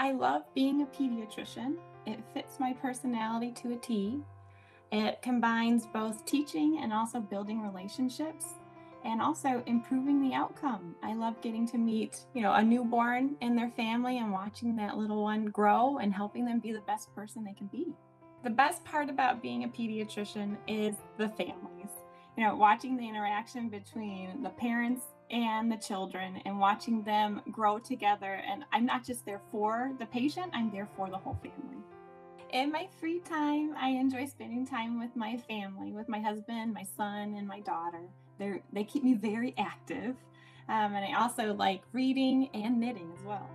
I love being a pediatrician. It fits my personality to a T. It combines both teaching and also building relationships and also improving the outcome. I love getting to meet, you know, a newborn and their family and watching that little one grow and helping them be the best person they can be. The best part about being a pediatrician is the families. You know, watching the interaction between the parents and the children and watching them grow together. And I'm not just there for the patient, I'm there for the whole family. In my free time, I enjoy spending time with my family, with my husband, my son, and my daughter. They're, they keep me very active. Um, and I also like reading and knitting as well.